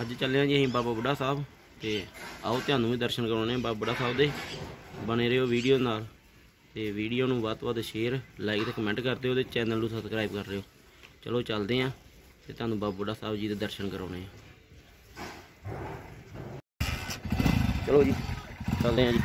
ਅੱਜ ਚੱਲੇ ਹਾਂ ਜੀ ਅਸੀਂ ਬਾਬਾ ਬੁੱਢਾ ਸਾਹਿਬ ਤੇ ਆਓ ਤੁਹਾਨੂੰ ਵੀ ਦਰਸ਼ਨ ਕਰਾਉਣੇ ਆ ਬਾਬਾ ਬੁੱਢਾ ਸਾਹਿਬ ਦੇ ਬਣੇ ਰਹੋ ਵੀਡੀਓ ਨਾਲ ਤੇ ਵੀਡੀਓ ਨੂੰ ਵੱਧ ਤੋਂ ਵੱਧ ਸ਼ੇਅਰ ਲਾਈਕ ਤੇ ਕਮੈਂਟ ਕਰ ਦਿਓ ਤੇ ਚੈਨਲ ਨੂੰ ਸਬਸਕ੍ਰਾਈਬ ਕਰ ਲਿਓ ਚਲੋ ਚੱਲਦੇ ਹਾਂ ਤੇ ਤੁਹਾਨੂੰ ਬਾਬਾ ਬੁੱਢਾ ਸਾਹਿਬ ਜੀ ਦੇ ਦਰਸ਼ਨ ਕਰਾਉਣੇ ਆ ਚਲੋ ਜੀ, ਚੱਲਦੇ ਹਾਂ ਜੀ।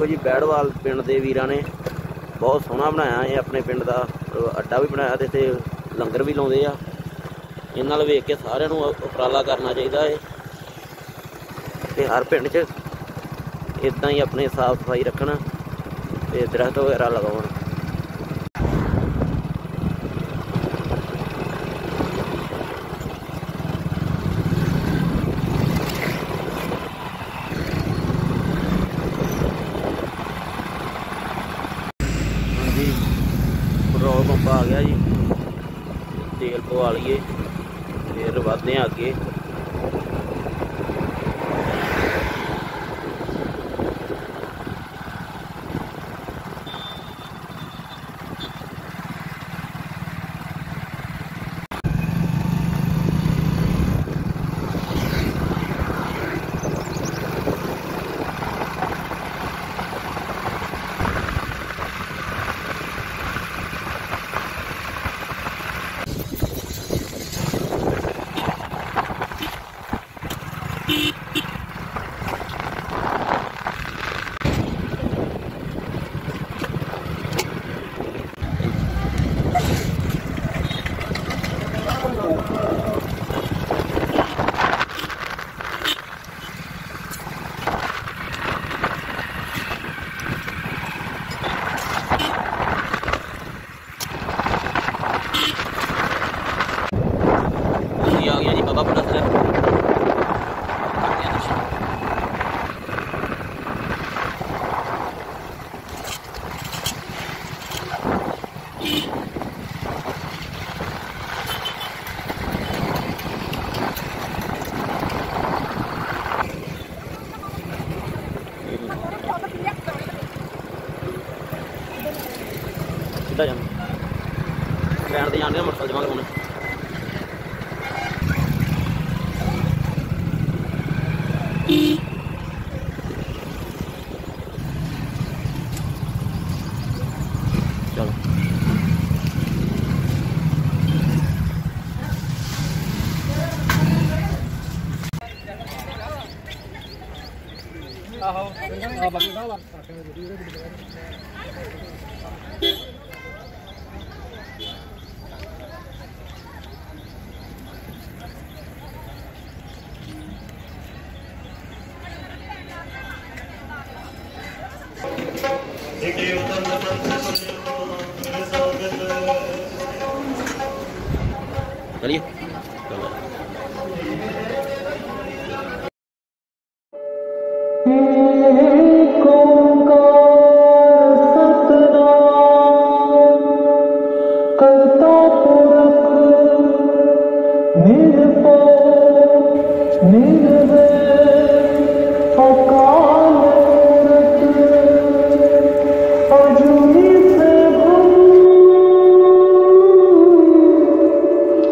ਦੇਖੋ ਜੀ, ਬੈੜਵਾਲ ਪਿੰਡ ਦੇ ਵੀਰਾਂ ਨੇ ਬਹੁਤ ਸੋਹਣਾ ਬਣਾਇਆ। ਇਹ ਆਪਣੇ ਪਿੰਡ ਦਾ, ਅਹ, ਅੱਡਾ ਵੀ ਬਣਾਇਆ ਤੇ ਇੱਥੇ ਲੰਗਰ ਵੀ ਲਾਉਂਦੇ ਆ। ਇਹਨਾਂ ਨਾਲ ਵੇਖ ਕੇ ਸਾਰਿਆਂ ਨੂੰ ਉਪਰਾਲਾ ਕਰਨਾ ਚਾਹੀਦਾ ਹੈ ਤੇ ਹਰ ਪਿੰਡ 'ਚ ਇਦਾਂ ਹੀ ਆਪਣੇ ਸਾਫ਼ ਸਫ਼ਾਈ ਰੱਖਣ ਤੇ ਦਰਖਤ ਵਗੈਰਾ ਲਗਾਉਣ। ਆ ਗਿਆ ਜੀ ਤੇਲ ਪਵਾ ਲਈਏ ਫਿਰ ਵਧਦੇ ਹਾਂ ਅੱਗੇ Terima ya? kasih.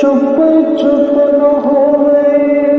चुप चुप न होवे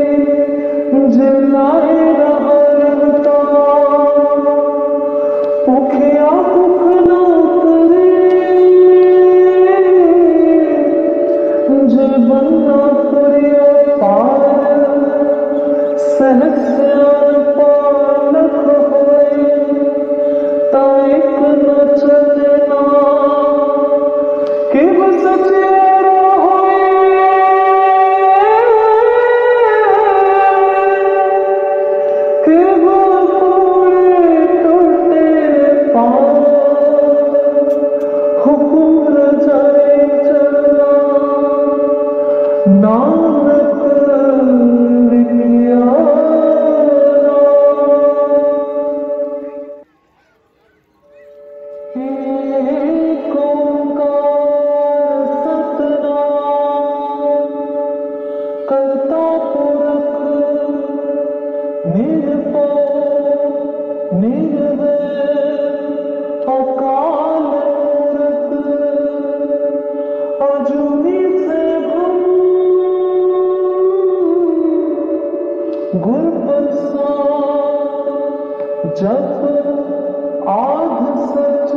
जब आज सच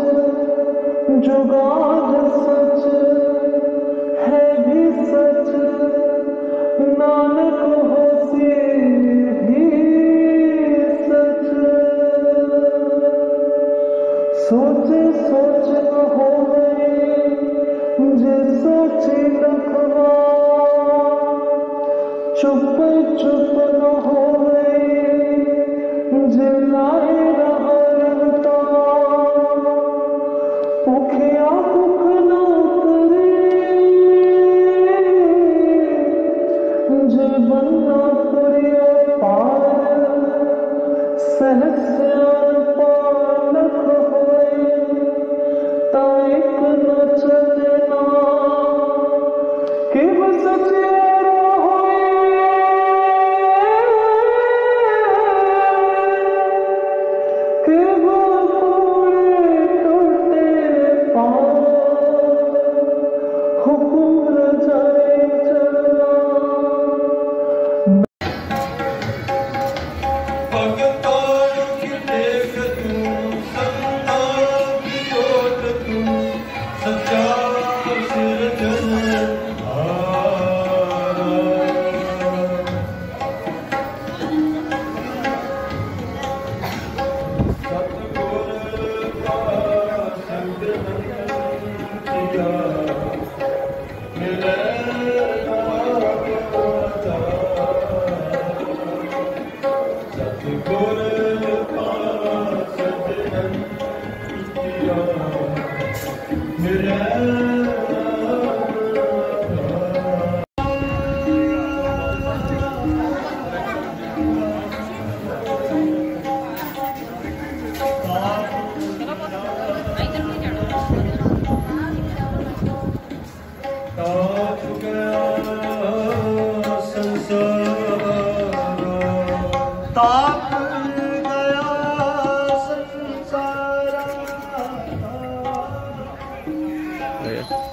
जुगाद सच, है भी सच, नानक हो भी सच। सोच सोच न हो जे सोच न चुप चुप न हो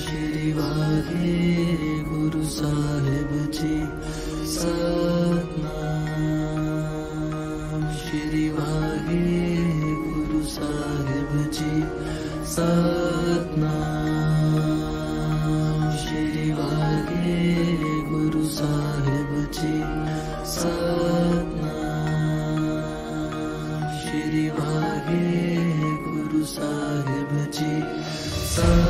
श्री वागे गुरु साहेब जी सा श्री भागे गुरु साहिब जी सतनाम श्री भागे गुरु साहिब जी सत sun.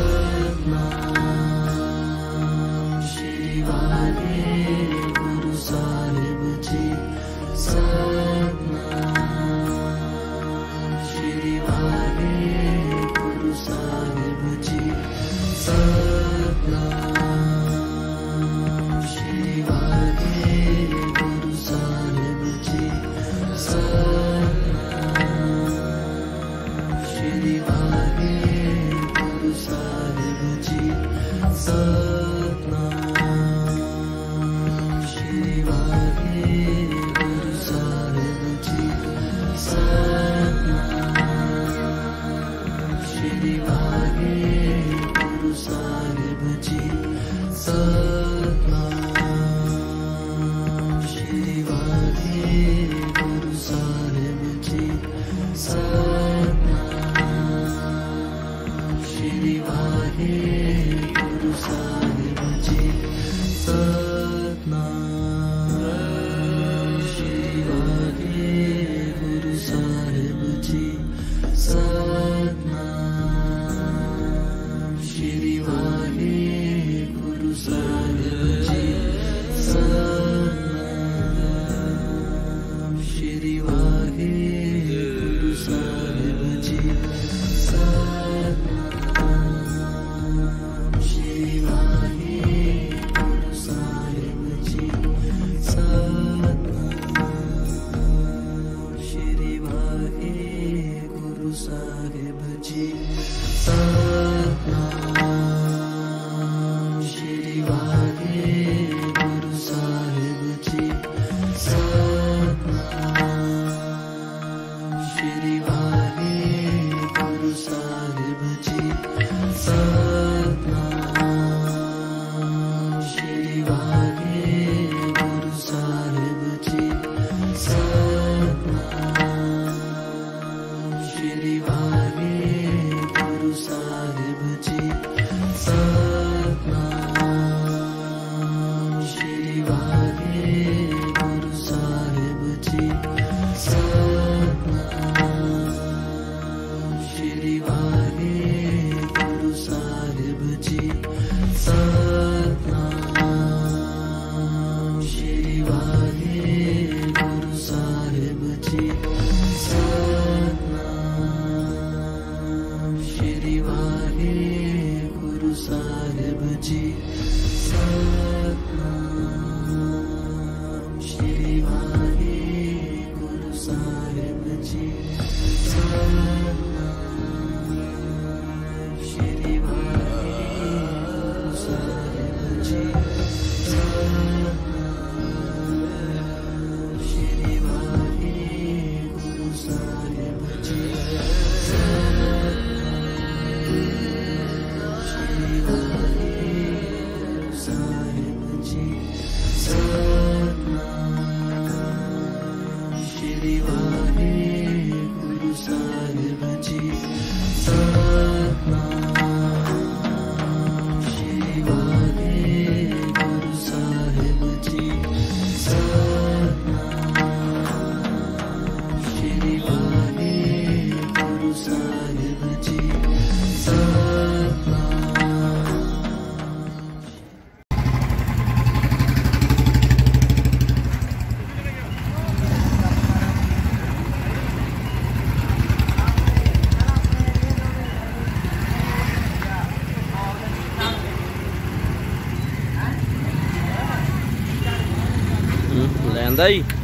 Ganda.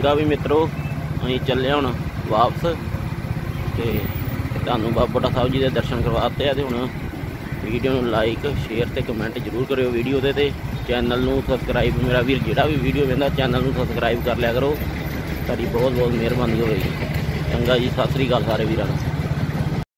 ਚੰਗਾ ਵੀ ਮਿੱਤਰੋ, ਅਸੀਂ ਚੱਲਿਆ ਹੁਣ ਵਾਪਸ ਤੇ ਤੁਹਾਨੂੰ ਬਾਬਾ ਬੁੱਢਾ ਸਾਹਿਬ ਜੀ ਦੇ ਦਰਸ਼ਨ ਕਰਵਾਤੇ ਆ ਤੇ ਹੁਣ ਵੀਡੀਓ ਨੂੰ ਲਾਈਕ ਸ਼ੇਅਰ ਤੇ ਕਮੈਂਟ ਜ਼ਰੂਰ ਕਰਿਓ ਵੀਡੀਓ ਦੇ ਤੇ। ਚੈਨਲ ਨੂੰ ਸਬਸਕ੍ਰਾਈਬ ਮੇਰਾ ਵੀਰ ਜਿਹੜਾ ਵੀ ਵੀਡੀਓ ਵੇਂਦਾ ਚੈਨਲ ਨੂੰ ਸਬਸਕ੍ਰਾਈਬ ਕਰ ਲਿਆ ਕਰੋ। ਤੁਹਾਡੀ ਬਹੁਤ ਬਹੁਤ ਮਿਹਰਬਾਨੀ ਹੋਵੇਗੀ। ਚੰਗਾ ਜੀ, ਸਤਿ ਸ੍ਰੀ ਅਕਾਲ ਸਾਰੇ ਵੀਰਾਂ ਨੂੰ।